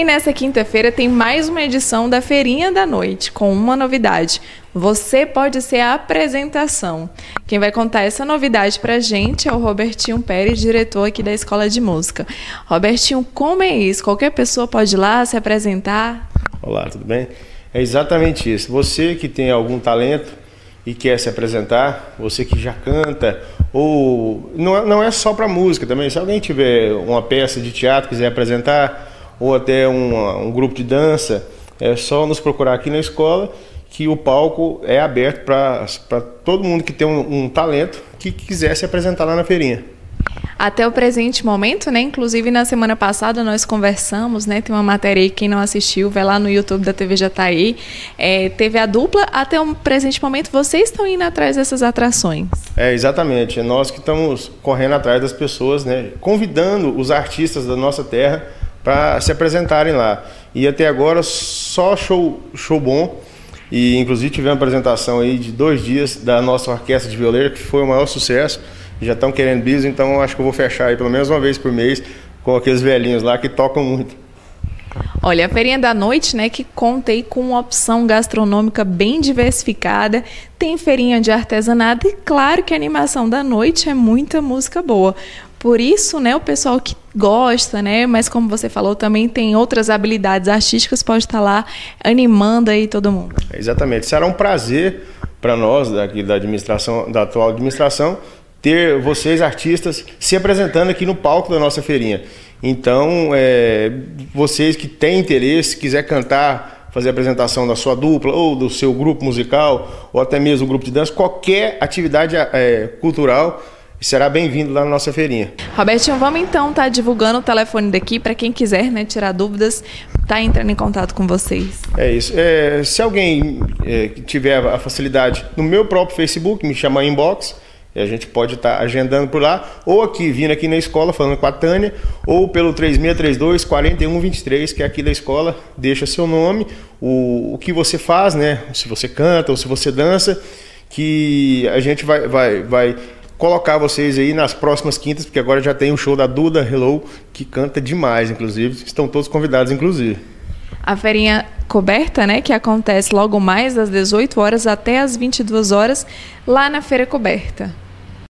E nessa quinta-feira tem mais uma edição da Feirinha da Noite, com uma novidade. Você pode ser a apresentação. Quem vai contar essa novidade pra gente é o Robertinho Pérez, diretor aqui da Escola de Música. Robertinho, como é isso? Qualquer pessoa pode ir lá se apresentar? Olá, tudo bem? É exatamente isso. Você que tem algum talento e quer se apresentar, você que já canta, ou não, é, não é só para música também, se alguém tiver uma peça de teatro quiser apresentar, ou até um, um grupo de dança, é só nos procurar aqui na escola que o palco é aberto para todo mundo que tem um, um, talento que quiser se apresentar lá na feirinha. Até o presente momento, né? Inclusive na semana passada nós conversamos, né? Tem uma matéria aí, quem não assistiu, vai lá no YouTube da TV Jataí. É, teve a dupla. Até o presente momento, vocês estão indo atrás dessas atrações. É, exatamente. É nós que estamos correndo atrás das pessoas, né? Convidando os artistas da nossa terra para se apresentarem lá. E até agora só show, show bom. E inclusive tivemos uma apresentação aí de dois dias da nossa orquestra de violeiro, que foi o maior sucesso. Já estão querendo bis, então acho que eu vou fechar aí pelo menos uma vez por mês com aqueles velhinhos lá que tocam muito. Olha, a feirinha da noite, né, que contei com uma opção gastronômica bem diversificada, tem feirinha de artesanato e claro que a animação da noite é muita música boa. Por isso, né, o pessoal que gosta, né, mas como você falou, também tem outras habilidades artísticas, pode estar lá animando aí todo mundo. Exatamente. Será um prazer para nós daqui da administração, da atual administração, ter vocês artistas se apresentando aqui no palco da nossa feirinha. Então, é, vocês que têm interesse, quiser cantar, fazer apresentação da sua dupla ou do seu grupo musical ou até mesmo grupo de dança, qualquer atividade é, cultural e será bem-vindo lá na nossa feirinha. Robertinho, vamos então estar tá divulgando o telefone daqui para quem quiser né, tirar dúvidas, tá entrando em contato com vocês. É isso. É, se alguém é, tiver a facilidade no meu próprio Facebook, me chamar inbox, a gente pode estar tá agendando por lá, ou aqui, vindo aqui na escola, falando com a Tânia, ou pelo 3632 4123, que é aqui da escola, deixa seu nome, o, o que você faz, né? Se você canta ou se você dança, que a gente vai, vai, vai colocar vocês aí nas próximas quintas, porque agora já tem o show da Duda Hello, que canta demais, inclusive. Estão todos convidados, inclusive. A feirinha coberta, né, que acontece logo mais das 18 horas até as 22 horas, lá na Feira Coberta.